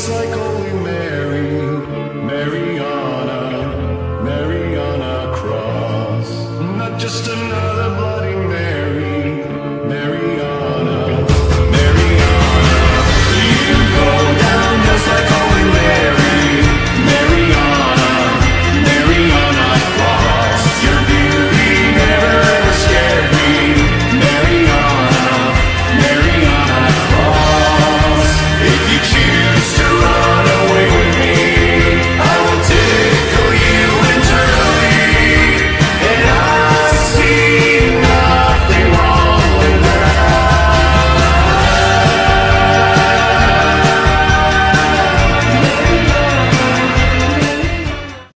It's like Holy Mary, Mariana, Mariana Cross. Not just another blood.